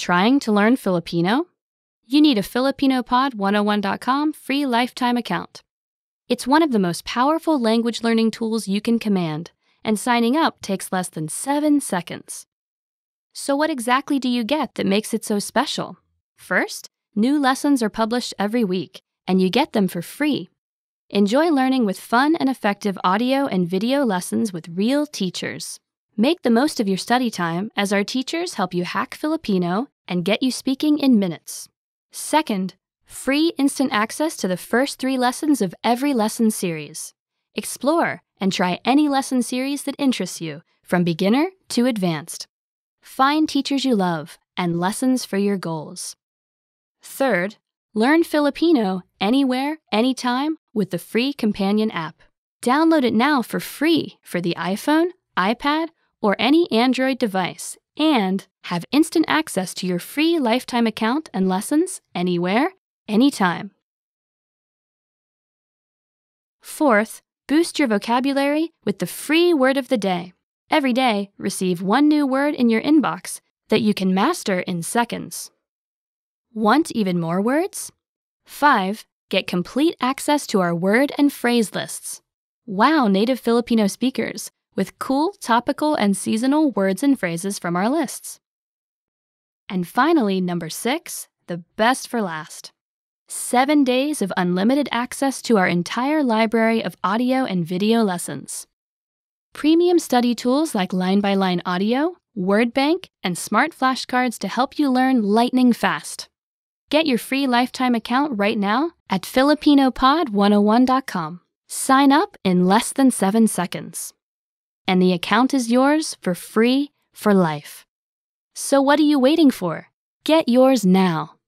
Trying to learn Filipino? You need a FilipinoPod101.com free lifetime account. It's one of the most powerful language learning tools you can command, and signing up takes less than seven seconds. So, what exactly do you get that makes it so special? First, new lessons are published every week, and you get them for free. Enjoy learning with fun and effective audio and video lessons with real teachers. Make the most of your study time as our teachers help you hack Filipino and get you speaking in minutes. Second, free instant access to the first three lessons of every lesson series. Explore and try any lesson series that interests you, from beginner to advanced. Find teachers you love and lessons for your goals. Third, learn Filipino anywhere, anytime with the free companion app. Download it now for free for the iPhone, iPad, or any Android device and have instant access to your free lifetime account and lessons anywhere, anytime. Fourth, boost your vocabulary with the free word of the day. Every day, receive one new word in your inbox that you can master in seconds. Want even more words? 5. Get complete access to our word and phrase lists. Wow, native Filipino speakers with cool, topical, and seasonal words and phrases from our lists. And finally, number six, the best for last. Seven days of unlimited access to our entire library of audio and video lessons. Premium study tools like line by line audio, word bank, and smart flashcards to help you learn lightning fast. Get your free lifetime account right now at FilipinoPod101.com. Sign up in less than seven seconds and the account is yours for free for life. So what are you waiting for? Get yours now.